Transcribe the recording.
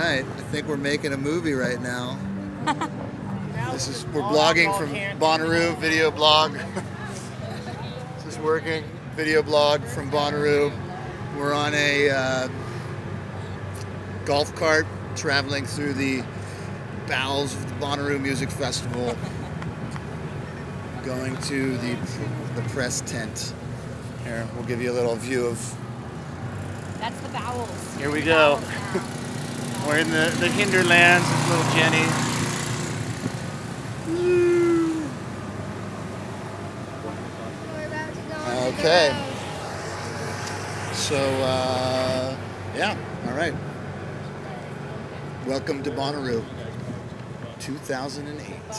right, I think we're making a movie right now. this is we're blogging from Bonnaroo video blog. this is working video blog from Bonnaroo. We're on a uh, golf cart traveling through the bowels of the Bonnaroo Music Festival, going to the the press tent. Here, we'll give you a little view of. That's the bowels. Here we The go. We're in the, the hinterlands little Jenny. Okay. So, uh, yeah, all right. Welcome to Bonnaroo 2008.